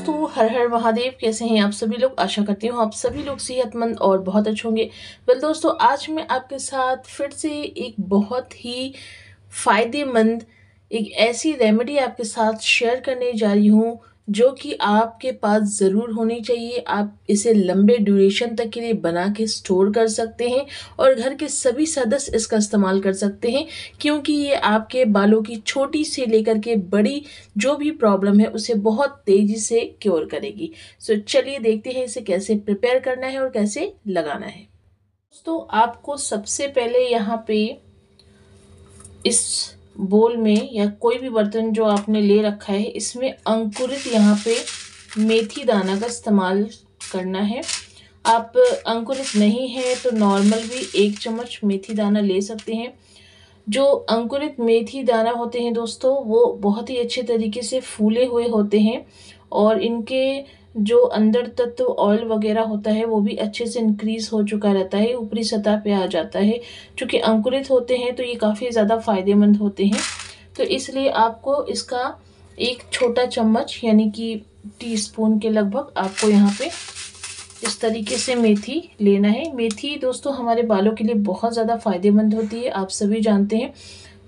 दोस्तों, हर हर महादेव, कैसे हैं आप सभी लोग? आशा करती हूँ आप सभी लोग सेहतमंद और बहुत अच्छे होंगे। वेल दोस्तों, आज मैं आपके साथ फिर से एक बहुत ही फ़ायदेमंद, एक ऐसी रेमेडी आपके साथ शेयर करने जा रही हूँ। जो कि आपके पास ज़रूर होनी चाहिए। आप इसे लंबे ड्यूरेशन तक के लिए बना के स्टोर कर सकते हैं और घर के सभी सदस्य इसका इस्तेमाल कर सकते हैं, क्योंकि ये आपके बालों की छोटी से लेकर के बड़ी जो भी प्रॉब्लम है, उसे बहुत तेज़ी से क्योर करेगी। सो चलिए देखते हैं इसे कैसे प्रिपेयर करना है और कैसे लगाना है। दोस्तों, आपको सबसे पहले यहाँ पे इस बोल में या कोई भी बर्तन जो आपने ले रखा है, इसमें अंकुरित यहाँ पे मेथी दाना का इस्तेमाल करना है। आप अंकुरित नहीं है तो नॉर्मल भी एक चम्मच मेथी दाना ले सकते हैं। जो अंकुरित मेथी दाना होते हैं दोस्तों, वो बहुत ही अच्छे तरीके से फूले हुए होते हैं और इनके जो अंदर तत्व ऑयल वगैरह होता है, वो भी अच्छे से इंक्रीज हो चुका रहता है, ऊपरी सतह पे आ जाता है। चूँकि अंकुरित होते हैं तो ये काफ़ी ज़्यादा फ़ायदेमंद होते हैं। तो इसलिए आपको इसका एक छोटा चम्मच, यानी कि टीस्पून के लगभग आपको यहाँ पे इस तरीके से मेथी लेना है। मेथी दोस्तों, हमारे बालों के लिए बहुत ज़्यादा फ़ायदेमंद होती है। आप सभी जानते हैं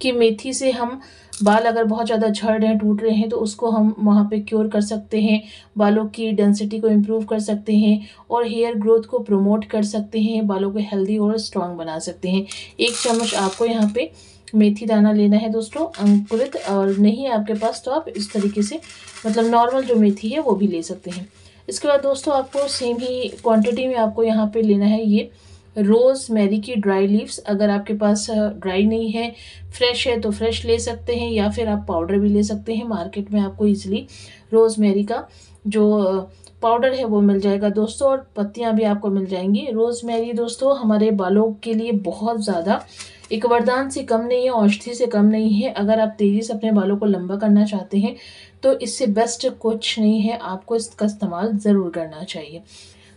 कि मेथी से हम बाल अगर बहुत ज़्यादा झड़ रहे हैं, टूट रहे हैं तो उसको हम वहाँ पे क्योर कर सकते हैं। बालों की डेंसिटी को इम्प्रूव कर सकते हैं और हेयर ग्रोथ को प्रमोट कर सकते हैं, बालों को हेल्दी और स्ट्रॉन्ग बना सकते हैं। एक चम्मच आपको यहाँ पे मेथी दाना लेना है दोस्तों, अंकुरित और नहीं आपके पास तो आप इस तरीके से मतलब नॉर्मल जो मेथी है वो भी ले सकते हैं। इसके बाद दोस्तों आपको सेम ही क्वांटिटी में आपको यहाँ पे लेना है ये रोज़ मैरी की ड्राई लीव्स अगर आपके पास ड्राई नहीं है फ्रेश है तो फ्रेश ले सकते हैं, या फिर आप पाउडर भी ले सकते हैं। मार्केट में आपको ईजिली रोज़ मैरी का जो पाउडर है, वो मिल जाएगा दोस्तों, और पत्तियाँ भी आपको मिल जाएँगी। रोज़ मैरी दोस्तों, हमारे बालों के लिए बहुत ज़्यादा एक वरदान से कम नहीं है, औषधि से कम नहीं है। अगर आप तेज़ी से अपने बालों को लंबा करना चाहते हैं तो इससे बेस्ट कुछ नहीं है। आपको इसका इस्तेमाल ज़रूर करना चाहिए।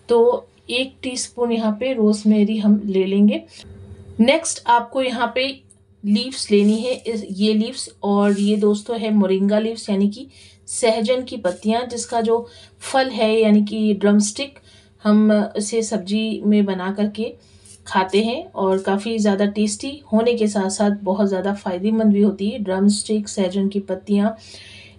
तो एक टीस्पून यहाँ पे रोजमेरी हम ले लेंगे। नेक्स्ट आपको यहाँ पे लीव्स लेनी है ये लीव्स और ये दोस्तों है मोरिंगा लीव्स यानी कि सहजन की पत्तियाँ, जिसका जो फल है, यानी कि ड्रम हम इसे सब्ज़ी में बना करके खाते हैं और काफ़ी ज़्यादा टेस्टी होने के साथ साथ बहुत ज़्यादा फ़ायदेमंद भी होती है। ड्रम स्टिक सहजन की पत्तियाँ,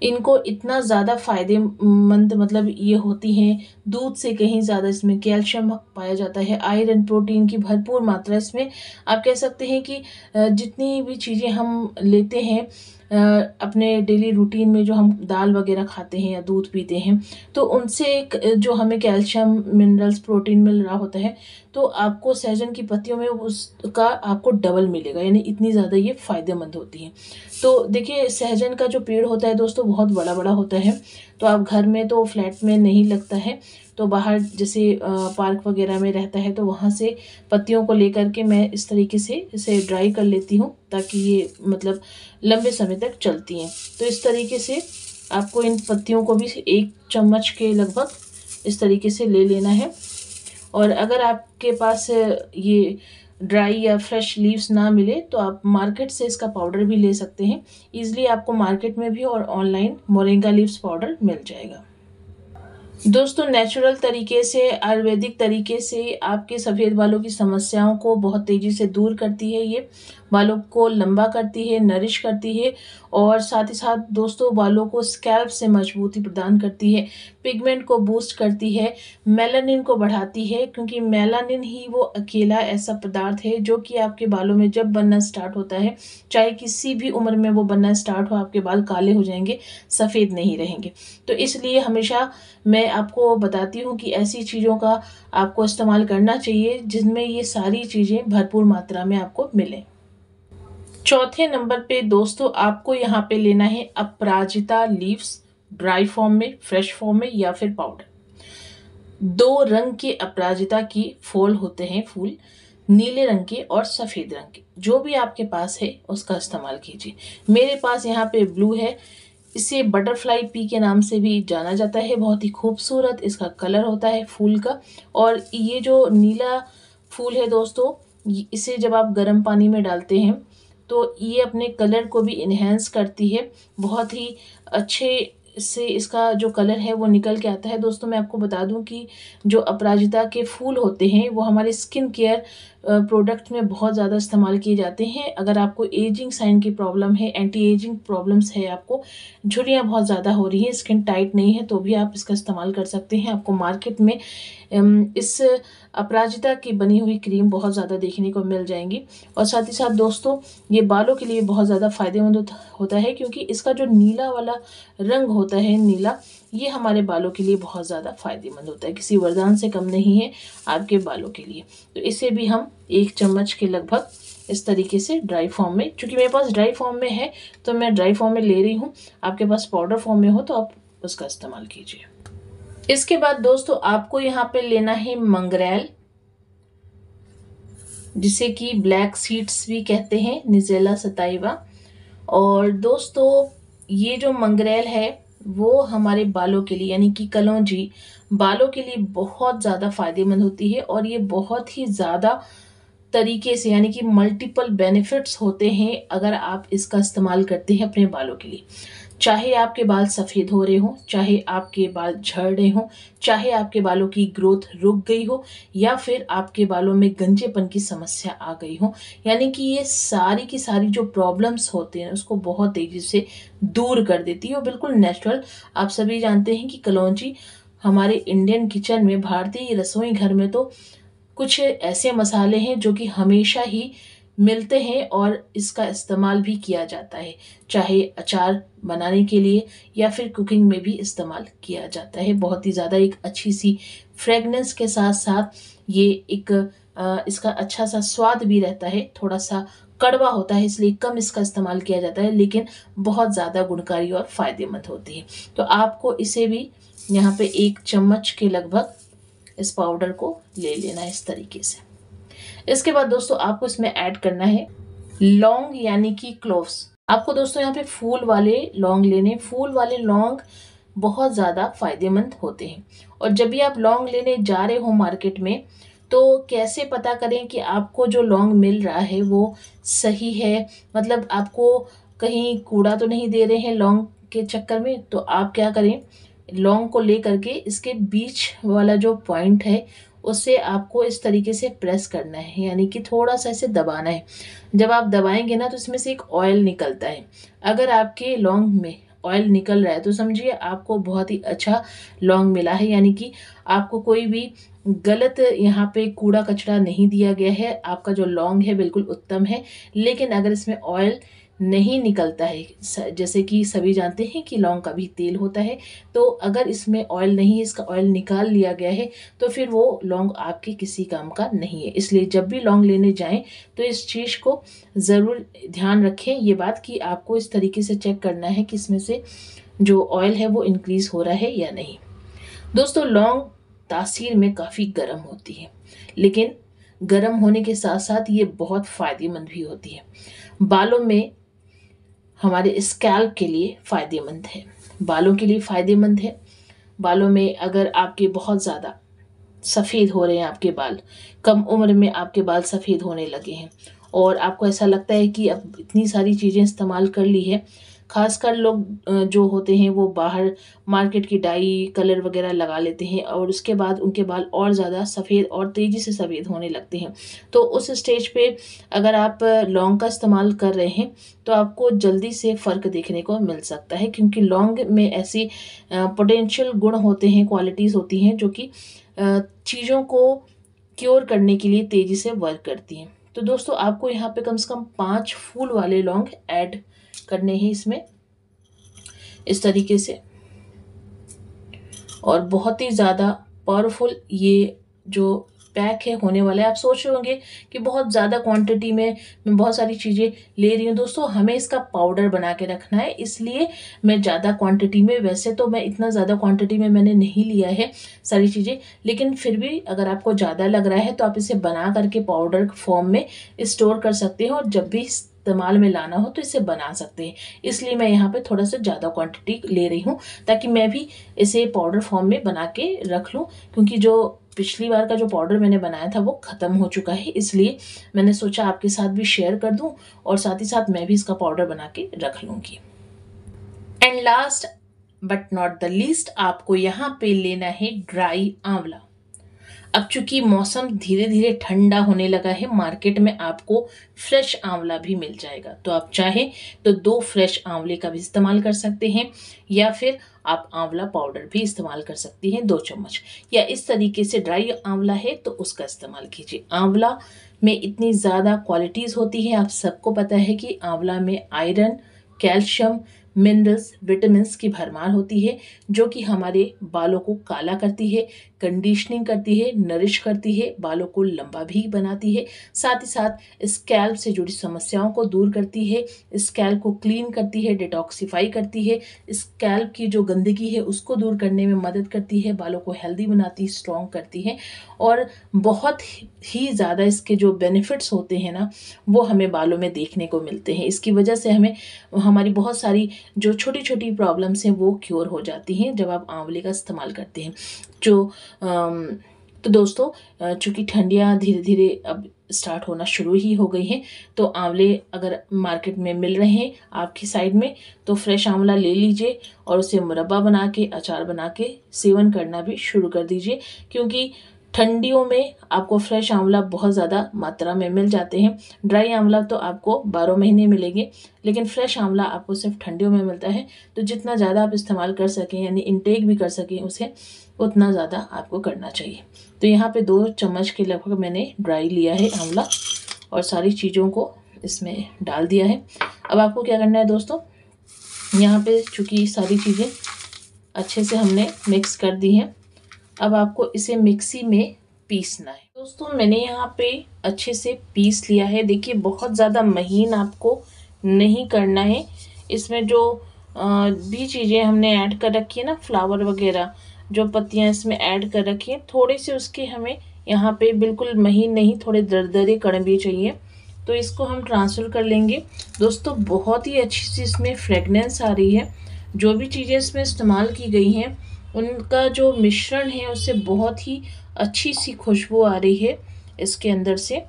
इनको इतना ज़्यादा फ़ायदेमंद मतलब ये होती हैं दूध से कहीं ज़्यादा इसमें कैल्शियम पाया जाता है। आयरन प्रोटीन की भरपूर मात्रा इसमें। आप कह सकते हैं कि जितनी भी चीज़ें हम लेते हैं अपने डेली रूटीन में जो हम दाल वगैरह खाते हैं या दूध पीते हैं तो उनसे एक जो हमें कैल्शियम, मिनरल्स, प्रोटीन मिल रहा होता है तो आपको सहजन की पत्तियों में उसका आपको डबल मिलेगा, यानी इतनी ज़्यादा ये फ़ायदेमंद होती हैं। तो देखिए, सहजन का जो पेड़ होता है दोस्तों, बहुत बड़ा बड़ा होता है। तो आप घर में तो फ्लैट में नहीं लगता है तो बाहर जैसे पार्क वगैरह में रहता है तो वहाँ से पत्तियों को लेकर के मैं इस तरीके से इसे ड्राई कर लेती हूँ, ताकि ये मतलब लंबे समय तक चलती हैं। तो इस तरीके से आपको इन पत्तियों को भी एक चम्मच के लगभग इस तरीके से ले लेना है। और अगर आपके पास ये ड्राई या फ्रेश लीव्स ना मिले तो आप मार्केट से इसका पाउडर भी ले सकते हैं। ईज़िली आपको मार्केट में भी और ऑनलाइन मोरिंगा लीव्स पाउडर मिल जाएगा। दोस्तों नेचुरल तरीके से, आयुर्वेदिक तरीके से आपके सफ़ेद बालों की समस्याओं को बहुत तेज़ी से दूर करती है ये। बालों को लंबा करती है, नरिश करती है और साथ ही साथ दोस्तों बालों को स्कैल्प से मजबूती प्रदान करती है पिगमेंट को बूस्ट करती है मेलानिन को बढ़ाती है, क्योंकि मेलानिन ही वो अकेला ऐसा पदार्थ है जो कि आपके बालों में जब बनना स्टार्ट होता है, चाहे किसी भी उम्र में वो बनना स्टार्ट हो, आपके बाल काले हो जाएँगे, सफ़ेद नहीं रहेंगे। तो इसलिए हमेशा मैं आपको बताती हूँ कि ऐसी चीज़ों का आपको इस्तेमाल करना चाहिए जिनमें ये सारी चीज़ें भरपूर मात्रा में आपको मिलें। चौथे नंबर पे दोस्तों आपको यहाँ पे लेना है अपराजिता लीव्स, ड्राई फॉर्म में, फ्रेश फॉर्म में या फिर पाउडर। दो रंग के अपराजिता की फूल होते हैं फूल, नीले रंग के और सफ़ेद रंग के। जो भी आपके पास है, उसका इस्तेमाल कीजिए। मेरे पास यहाँ पे ब्लू है, इसे बटरफ्लाई पी के नाम से भी जाना जाता है, बहुत ही खूबसूरत इसका कलर होता है फूल का। और ये जो नीला फूल है दोस्तों इसे जब आप गर्म पानी में डालते हैं तो ये अपने कलर को भी इन्हेंस करती है। बहुत ही अच्छे से इसका जो कलर है वो निकल के आता है। दोस्तों, मैं आपको बता दूँ कि जो अपराजिता के फूल होते हैं, वो हमारे स्किन केयर प्रोडक्ट में बहुत ज़्यादा इस्तेमाल किए जाते हैं। अगर आपको एजिंग साइन की प्रॉब्लम है एंटी एजिंग प्रॉब्लम्स है आपको झुरियाँ बहुत ज़्यादा हो रही हैं स्किन टाइट नहीं है तो भी आप इसका इस्तेमाल कर सकते हैं। आपको मार्केट में इस अपराजिता की बनी हुई क्रीम बहुत ज़्यादा देखने को मिल जाएँगी। और साथ ही साथ दोस्तों, ये बालों के लिए बहुत ज़्यादा फ़ायदेमंद होता है, क्योंकि इसका जो नीला वाला रंग होता है, नीला ये हमारे बालों के लिए बहुत ज़्यादा फ़ायदेमंद होता है। किसी वरदान से कम नहीं है आपके बालों के लिए। तो इसे भी हम एक चम्मच के लगभग इस तरीके से ड्राई फॉर्म में, चूँकि मेरे पास ड्राई फॉर्म में है तो मैं ड्राई फॉर्म में ले रही हूँ। आपके पास पाउडर फॉर्म में हो तो आप उसका इस्तेमाल कीजिए। इसके बाद दोस्तों, आपको यहाँ पे लेना है मंगरेल, जिसे कि ब्लैक सीड्स भी कहते हैं निजेला सताइवा और दोस्तों, ये जो मंगरेल है वो हमारे बालों के लिए, यानी कि कलौजी, बालों के लिए बहुत ज़्यादा फ़ायदेमंद होती है और ये बहुत ही ज़्यादा तरीके से, यानी कि मल्टीपल बेनिफिट्स होते हैं अगर आप इसका इस्तेमाल करते हैं अपने बालों के लिए। चाहे आपके बाल सफ़ेद हो रहे हों, चाहे आपके बाल झड़ रहे हों, चाहे आपके बालों की ग्रोथ रुक गई हो, या फिर आपके बालों में गंजेपन की समस्या आ गई हो, यानी कि ये सारी की सारी जो प्रॉब्लम्स होते हैं, उसको बहुत तेज़ी से दूर कर देती है। और बिल्कुल नेचुरल आप सभी जानते हैं कि कलौजी हमारे इंडियन किचन में, भारतीय रसोई घर में तो कुछ ऐसे मसाले हैं जो कि हमेशा ही मिलते हैं और इसका इस्तेमाल भी किया जाता है, चाहे अचार बनाने के लिए या फिर कुकिंग में भी इस्तेमाल किया जाता है। बहुत ही ज़्यादा एक अच्छी सी फ्रेगनेंस के साथ साथ ये एक इसका अच्छा सा स्वाद भी रहता है। थोड़ा सा कड़वा होता है, इसलिए कम इसका इस्तेमाल किया जाता है, लेकिन बहुत ज़्यादा गुणकारी और फ़ायदेमंद होती है। तो आपको इसे भी यहाँ पे एक चम्मच के लगभग इस पाउडर को ले लेना है इस तरीके से। इसके बाद दोस्तों आपको इसमें ऐड करना है लौंग यानी कि क्लोव्स आपको दोस्तों यहाँ पे फूल वाले लौंग लेने, फूल वाले लौंग बहुत ज़्यादा फ़ायदेमंद होते हैं। और जब भी आप लौंग लेने जा रहे हो मार्केट में तो कैसे पता करें कि आपको जो लौंग मिल रहा है वो सही है? मतलब आपको कहीं कूड़ा तो नहीं दे रहे हैं लौंग के चक्कर में? तो आप क्या करें लौंग को ले करके इसके बीच वाला जो पॉइंट है उसे आपको इस तरीके से प्रेस करना है, यानी कि थोड़ा सा इसे दबाना है। जब आप दबाएँगे ना तो इसमें से एक ऑयल निकलता है। अगर आपके लौंग में ऑयल निकल रहा है तो समझिए आपको बहुत ही अच्छा लौंग मिला है, यानी कि आपको कोई भी गलत यहाँ पे कूड़ा कचरा नहीं दिया गया है। आपका जो लौंग है, बिल्कुल उत्तम है। लेकिन अगर इसमें ऑयल नहीं निकलता है। जैसे कि सभी जानते हैं कि लौंग का भी तेल होता है तो अगर इसमें ऑयल नहीं है, इसका ऑयल निकाल लिया गया है तो फिर वो लौंग आपके किसी काम का नहीं है। इसलिए जब भी लौंग लेने जाएँ तो इस चीज़ को ज़रूर ध्यान रखें। ये बात कि आपको इस तरीके से चेक करना है कि इसमें से जो ऑयल है, वो इनक्रीज़ हो रहा है या नहीं। दोस्तों, लौंग तासीर में काफ़ी गर्म होती है, लेकिन गर्म होने के साथ साथ ये बहुत फ़ायदेमंद भी होती है। बालों में हमारे स्कैल्प के लिए फ़ायदेमंद है। बालों के लिए फ़ायदेमंद है। बालों में अगर आपके बहुत ज़्यादा सफ़ेद हो रहे हैं आपके बाल, कम उम्र में आपके बाल सफ़ेद होने लगे हैं और आपको ऐसा लगता है कि अब इतनी सारी चीज़ें इस्तेमाल कर ली है खासकर लोग जो होते हैं, वो बाहर मार्केट की डाई, कलर वगैरह लगा लेते हैं और उसके बाद उनके बाल और ज़्यादा सफ़ेद और तेज़ी से सफ़ेद होने लगते हैं। तो उस स्टेज पे अगर आप लौंग का इस्तेमाल कर रहे हैं तो आपको जल्दी से फ़र्क देखने को मिल सकता है, क्योंकि लौंग में ऐसी पोटेंशियल गुण होते हैं क्वालिटीज़ होती हैं, जो कि चीज़ों को क्योर करने के लिए तेज़ी से वर्क करती हैं। तो दोस्तों, आपको यहाँ पे कम से कम पाँच फूल वाले लौंग ऐड करने हैं इसमें। इस तरीके से। और बहुत ही ज़्यादा पावरफुल ये जो पैक है होने वाला है। आप सोच रहे होंगे कि बहुत ज़्यादा क्वांटिटी में मैं बहुत सारी चीज़ें ले रही हूँ। दोस्तों, हमें इसका पाउडर बना के रखना है। इसलिए मैं ज़्यादा क्वांटिटी में, वैसे तो मैं इतना ज़्यादा क्वांटिटी में मैंने नहीं लिया है सारी चीज़ें, लेकिन फिर भी अगर आपको ज़्यादा लग रहा है तो आप इसे बना करके पाउडर फॉर्म में स्टोर कर सकते हैं। और जब भी इस्तेमाल में लाना हो तो इसे बना सकते हैं। इसलिए मैं यहाँ पे थोड़ा सा ज़्यादा क्वांटिटी ले रही हूँ, ताकि मैं भी इसे पाउडर फॉर्म में बना के रख लूँ, क्योंकि जो पिछली बार का जो पाउडर मैंने बनाया था वो ख़त्म हो चुका है, इसलिए मैंने सोचा आपके साथ भी शेयर कर दूँ और साथ ही साथ मैं भी इसका पाउडर बना के रख लूँगी। And last but not the least आपको यहाँ पे लेना है ड्राई आंवला। अब चूँकि मौसम धीरे धीरे ठंडा होने लगा है, मार्केट में आपको फ्रेश आंवला भी मिल जाएगा। तो आप चाहें तो दो फ्रेश आंवले का भी इस्तेमाल कर सकते हैं, या फिर आप आंवला पाउडर भी इस्तेमाल कर सकती हैं दो चम्मच। या इस तरीके से ड्राई आंवला है तो उसका इस्तेमाल कीजिए। आंवला में इतनी ज़्यादा क्वालिटीज़ होती हैं, आप सबको पता है कि आंवला में आयरन, कैल्शियम मिनरल्स विटामिन की भरमार होती है, जो कि हमारे बालों को काला करती है, कंडीशनिंग करती है, नरिश करती है, बालों को लंबा भी बनाती है। साथ ही साथ स्कैल्प से जुड़ी समस्याओं को दूर करती है स्कैल्प को क्लीन करती है, डिटॉक्सीफाई करती है स्कैल्प की जो गंदगी है उसको दूर करने में मदद करती है, बालों को हेल्दी बनाती है स्ट्रॉन्ग करती है और बहुत ही ज़्यादा इसके जो बेनिफिट्स होते हैं ना, वो हमें बालों में देखने को मिलते हैं। इसकी वजह से हमें, हमारी बहुत सारी जो छोटी छोटी प्रॉब्लम्स हैं, वो क्योर हो जाती हैं जब आप आंवले का इस्तेमाल करते हैं। जो तो दोस्तों चूँकि ठंडियाँ धीरे धीरे अब स्टार्ट होना शुरू ही हो गई हैं तो आंवले अगर मार्केट में मिल रहे हैं आपकी साइड में तो फ्रेश आंवला ले लीजिए और उसे मुरब्बा बना के अचार बना के सेवन करना भी शुरू कर दीजिए। क्योंकि ठंडियों में आपको फ्रेश आंवला बहुत ज़्यादा मात्रा में मिल जाते हैं। ड्राई आंवला तो आपको बारह महीने मिलेंगे, लेकिन फ्रेश आंवला आपको सिर्फ़ ठंडियों में मिलता है। तो जितना ज़्यादा आप इस्तेमाल कर सकें, यानी इनटेक भी कर सकें, उसे उतना ज़्यादा आपको करना चाहिए। तो यहाँ पे दो चम्मच के लगभग मैंने ड्राई लिया है आंवला, और सारी चीज़ों को इसमें डाल दिया है। अब आपको क्या करना है दोस्तों? यहाँ पे चूँकि सारी चीज़ें अच्छे से हमने मिक्स कर दी हैं अब आपको इसे मिक्सी में पीसना है। दोस्तों, मैंने यहाँ पे अच्छे से पीस लिया है। देखिए, बहुत ज़्यादा महीन आपको नहीं करना है। इसमें जो भी चीज़ें हमने ऐड कर रखी है ना, फ्लावर वगैरह, जो पत्तियाँ इसमें ऐड कर रखी हैं, थोड़े से उसके हमें यहाँ पे बिल्कुल महीन नहीं, थोड़े दरदरे कड़वे चाहिए। तो इसको हम ट्रांसफ़र कर लेंगे। दोस्तों, बहुत ही अच्छी सी इसमें फ्रेगनेंस आ रही है। जो भी चीज़ें इसमें इस्तेमाल की गई हैं उनका जो मिश्रण है उससे बहुत ही अच्छी सी खुशबू आ रही है इसके अंदर से।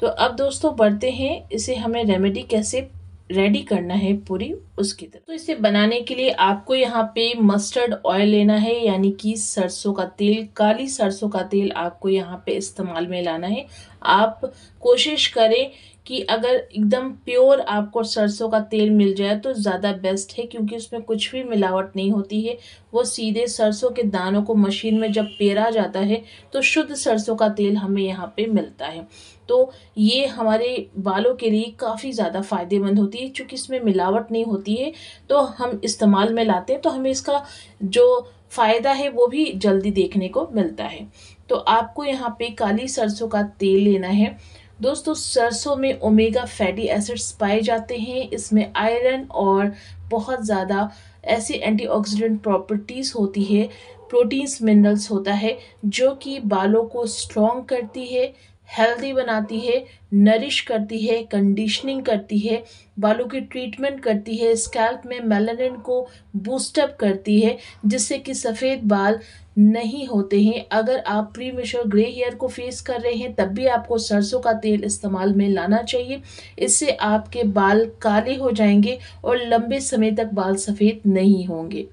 तो अब दोस्तों बढ़ते हैं, इसे हमें रेमेडी कैसे रेडी करना है पूरी, उसकी तरफ़। तो इसे बनाने के लिए आपको यहाँ पे मस्टर्ड ऑयल लेना है, यानी कि सरसों का तेल, काली सरसों का तेल आपको यहाँ पे इस्तेमाल में लाना है। आप कोशिश करें कि अगर एकदम प्योर आपको सरसों का तेल मिल जाए तो ज़्यादा बेस्ट है, क्योंकि उसमें कुछ भी मिलावट नहीं होती है। वो सीधे सरसों के दानों को मशीन में जब पेरा जाता है तो शुद्ध सरसों का तेल हमें यहाँ पे मिलता है। तो ये हमारे बालों के लिए काफ़ी ज़्यादा फ़ायदेमंद होती है क्योंकि इसमें मिलावट नहीं होती है। तो हम इस्तेमाल में लाते हैं तो हमें इसका जो फ़ायदा है, वो भी जल्दी देखने को मिलता है। तो आपको यहाँ पे काली सरसों का तेल लेना है। दोस्तों, सरसों में ओमेगा फैटी एसिड्स पाए जाते हैं। इसमें आयरन और बहुत ज़्यादा ऐसी एंटीऑक्सीडेंट प्रॉपर्टीज़ होती है प्रोटीन्स मिनरल्स होता है, जो कि बालों को स्ट्रॉन्ग करती है। हेल्दी बनाती है नरिश करती है कंडीशनिंग करती है, बालों की ट्रीटमेंट करती है स्कैल्प में मेलानिन को बूस्टअप करती है, जिससे कि सफ़ेद बाल नहीं होते हैं। अगर आप प्री मेश्योर ग्रे हेयर को फेस कर रहे हैं, तब भी आपको सरसों का तेल इस्तेमाल में लाना चाहिए। इससे आपके बाल काले हो जाएँगे और लंबे समय तक बाल सफ़ेद नहीं होंगे।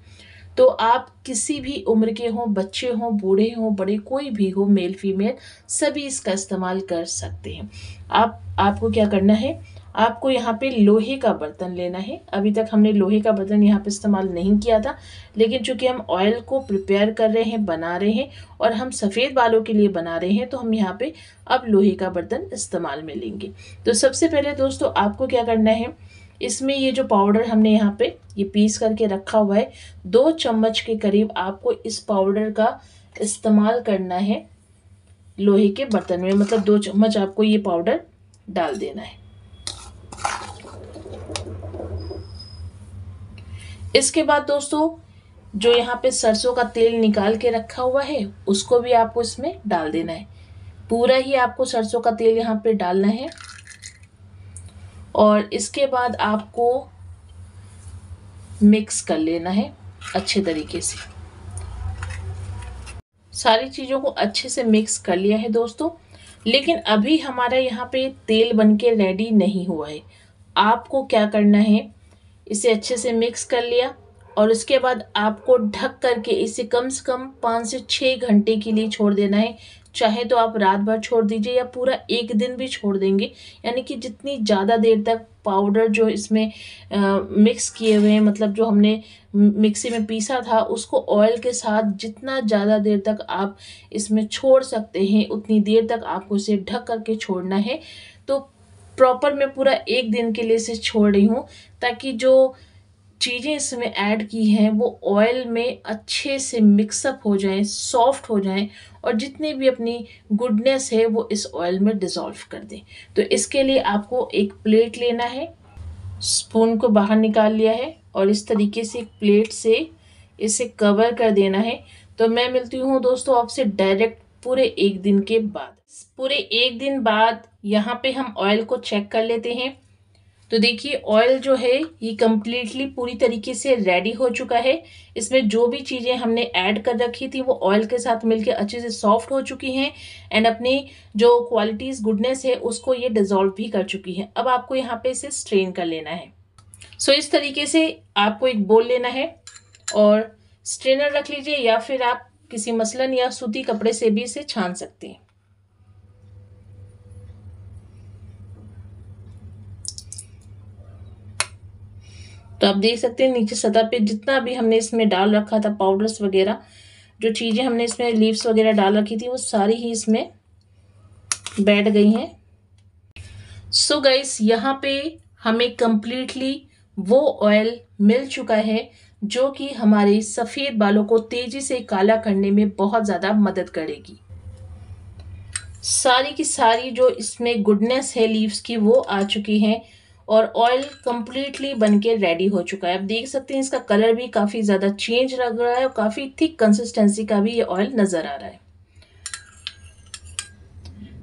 तो आप किसी भी उम्र के हों, बच्चे हों, बूढ़े हों, बड़े कोई भी हो मेल फीमेल सभी इसका इस्तेमाल कर सकते हैं। आप, आपको क्या करना है? आपको यहाँ पे लोहे का बर्तन लेना है। अभी तक हमने लोहे का बर्तन यहाँ पे इस्तेमाल नहीं किया था, लेकिन चूँकि हम ऑयल को प्रिपेयर कर रहे हैं, बना रहे हैं, और हम सफ़ेद बालों के लिए बना रहे हैं तो हम यहाँ पे अब लोहे का बर्तन इस्तेमाल में लेंगे। तो सबसे पहले दोस्तों, आपको क्या करना है? इसमें ये जो पाउडर हमने यहाँ पे, ये पीस करके रखा हुआ है, दो चम्मच के करीब आपको इस पाउडर का इस्तेमाल करना है लोहे के बर्तन में। मतलब दो चम्मच आपको ये पाउडर डाल देना है। इसके बाद दोस्तों, जो यहाँ पे सरसों का तेल निकाल के रखा हुआ है, उसको भी आपको इसमें डाल देना है। पूरा ही आपको सरसों का तेल यहाँ पे डालना है। और इसके बाद आपको मिक्स कर लेना है अच्छे तरीके से। सारी चीज़ों को अच्छे से मिक्स कर लिया है दोस्तों। लेकिन अभी हमारा यहाँ पे तेल बन के रेडी नहीं हुआ है। आपको क्या करना है, इसे अच्छे से मिक्स कर लिया। और उसके बाद आपको ढक करके इसे कम से कम पाँच से छः घंटे के लिए छोड़ देना है। चाहे तो आप रात भर छोड़ दीजिए या पूरा एक दिन भी छोड़ देंगे। यानी कि जितनी ज़्यादा देर तक पाउडर जो इसमें आ, मिक्स किए हुए हैं मतलब जो हमने मिक्सी में पीसा था उसको ऑयल के साथ जितना ज़्यादा देर तक आप इसमें छोड़ सकते हैं उतनी देर तक आपको इसे ढक करके छोड़ना है। तो प्रॉपर मैं पूरा एक दिन के लिए इसे छोड़ रही हूँ ताकि जो चीज़ें इसमें ऐड की हैं, वो ऑयल में अच्छे से मिक्सअप हो जाएँ सॉफ्ट हो जाएँ और जितनी भी अपनी गुडनेस है, वो इस ऑयल में डिज़ोल्व कर दें। तो इसके लिए आपको एक प्लेट लेना है स्पून को बाहर निकाल लिया है और इस तरीके से एक प्लेट से इसे कवर कर देना है। तो मैं मिलती हूँ दोस्तों आपसे डायरेक्ट पूरे एक दिन के बाद। पूरे एक दिन बाद यहाँ पे हम ऑयल को चेक कर लेते हैं। तो देखिए ऑयल जो है ये कम्प्लीटली पूरी तरीके से रेडी हो चुका है। इसमें जो भी चीज़ें हमने ऐड कर रखी थी वो ऑयल के साथ मिलके अच्छे से सॉफ्ट हो चुकी हैं एंड अपनी जो क्वालिटीज़ गुडनेस है उसको ये डिज़ोल्व भी कर चुकी है। अब आपको यहाँ पे इसे स्ट्रेन कर लेना है। सो so, इस तरीके से आपको एक बोल लेना है और स्ट्रेनर रख लीजिए या फिर आप किसी मसलन या सूती कपड़े से भी इसे छान सकते हैं। तो आप देख सकते हैं नीचे सतह पे जितना भी हमने इसमें डाल रखा था पाउडर्स वगैरह, जो चीज़ें हमने इसमें लीव्स वगैरह डाल रखी थी, वो सारी ही इसमें बैठ गई हैं। सो गाइस यहाँ पे हमें कम्प्लीटली वो ऑयल मिल चुका है, जो कि हमारे सफ़ेद बालों को तेज़ी से काला करने में बहुत ज़्यादा मदद करेगी। सारी की सारी जो इसमें गुडनेस है लीव्स की, वो आ चुकी हैं। और ऑयल कम्प्लीटली बन के रेडी हो चुका है। आप देख सकते हैं, इसका कलर भी काफ़ी ज़्यादा चेंज लग रहा है और काफ़ी थिक कंसिस्टेंसी का भी ये ऑयल नज़र आ रहा है।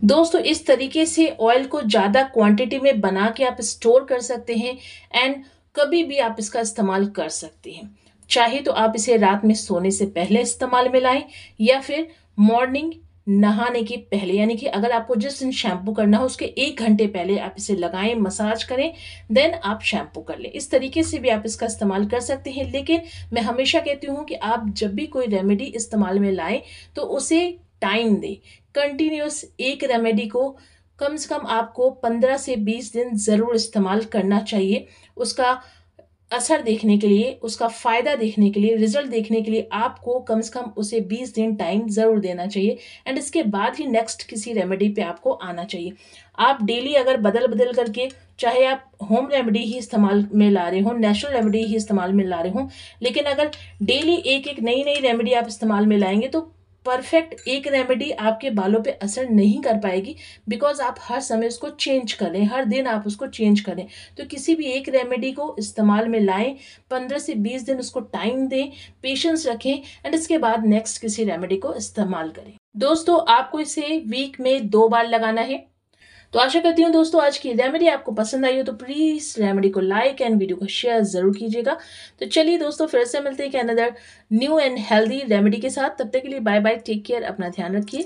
दोस्तों, इस तरीके से ऑयल को ज़्यादा क्वांटिटी में बना के आप स्टोर कर सकते हैं एंड कभी भी आप इसका इस्तेमाल कर सकते हैं। चाहे तो आप इसे रात में सोने से पहले इस्तेमाल में लाएँ या फिर मॉर्निंग नहाने के पहले, यानी कि अगर आपको जिस दिन शैम्पू करना हो, उसके एक घंटे पहले आप इसे लगाएँ मसाज करें देन आप शैम्पू कर लें। इस तरीके से भी आप इसका इस्तेमाल कर सकते हैं, लेकिन मैं हमेशा कहती हूँ कि आप जब भी कोई रेमेडी इस्तेमाल में लाएँ तो उसे टाइम दें। कंटिन्यूस एक रेमेडी को कम से कम आपको पंद्रह से बीस दिन ज़रूर इस्तेमाल करना चाहिए। उसका असर देखने के लिए, उसका फ़ायदा देखने के लिए रिज़ल्ट देखने के लिए आपको कम से कम उसे 20 दिन टाइम ज़रूर देना चाहिए एंड इसके बाद ही नेक्स्ट किसी रेमेडी पे आपको आना चाहिए। आप डेली अगर बदल बदल करके, चाहे आप होम रेमेडी ही इस्तेमाल में ला रहे हो नेचुरल रेमेडी ही इस्तेमाल में ला रहे हो, लेकिन अगर डेली एक एक नई नई रेमेडी आप इस्तेमाल में लाएँगे तो परफेक्ट एक रेमेडी आपके बालों पे असर नहीं कर पाएगी बिकॉज़ आप हर समय उसको चेंज करें हर दिन आप उसको चेंज करें तो किसी भी एक रेमेडी को इस्तेमाल में लाएँ, पंद्रह से बीस दिन उसको टाइम दें पेशेंस रखें एंड इसके बाद नेक्स्ट किसी रेमेडी को इस्तेमाल करें। दोस्तों, आपको इसे वीक में दो बार लगाना है। तो आशा करती हूँ दोस्तों, आज की रेमेडी आपको पसंद आई हो तो प्लीज़ रेमेडी को लाइक एंड वीडियो को शेयर ज़रूर कीजिएगा। तो चलिए दोस्तों, फिर से मिलते हैं another new and healthy remedy के साथ। तब तक के लिए बाय बाय टेक केयर अपना ध्यान रखिए।